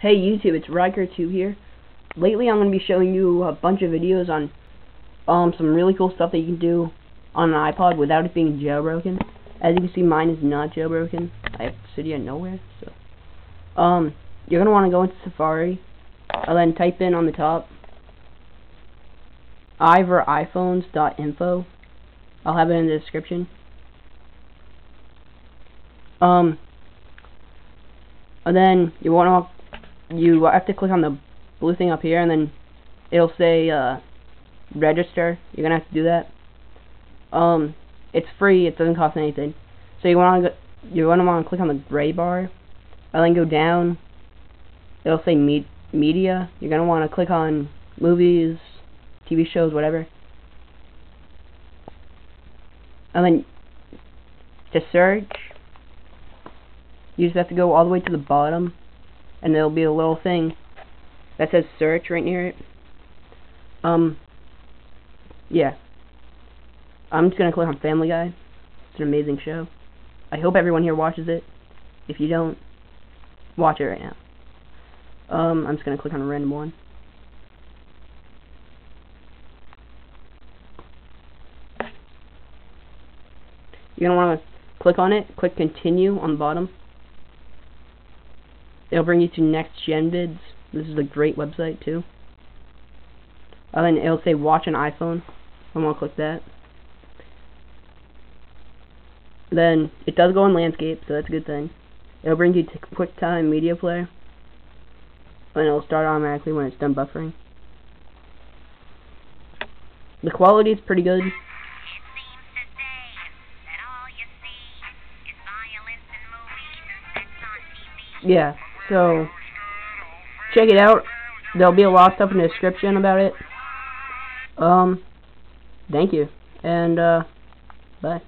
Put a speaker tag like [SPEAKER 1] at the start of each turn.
[SPEAKER 1] Hey YouTube, it's rykir2 here. Lately I'm going to be showing you a bunch of videos on um some really cool stuff that you can do on an iPod without it being jailbroken. As you can see, mine is not jailbroken. I have Cydia nowhere, so um you're going to want to go into Safari and then type in on the top i4iphones.info. I'll have it in the description. Um and then you want to you have to click on the blue thing up here and then it'll say uh, register. You're gonna have to do that. Um, it's free. It doesn't cost anything. So you want to you want to want to click on the gray bar and then go down. It'll say me media. You're gonna want to click on movies, TV shows, whatever. And then to search, you just have to go all the way to the bottom and there'll be a little thing that says search right near it. Um, yeah. I'm just gonna click on Family Guy. It's an amazing show. I hope everyone here watches it. If you don't, watch it right now. Um, I'm just gonna click on a random one. You're gonna wanna click on it, click continue on the bottom. It'll bring you to Next Gen Vids. This is a great website too. And then it'll say watch an iPhone. I'm gonna click that. Then it does go in landscape, so that's a good thing. It'll bring you to QuickTime Media Player. And it'll start automatically when it's done buffering. The quality is pretty good. Yeah. So, check it out. There'll be a lot of stuff in the description about it. Um, thank you. And, uh, bye.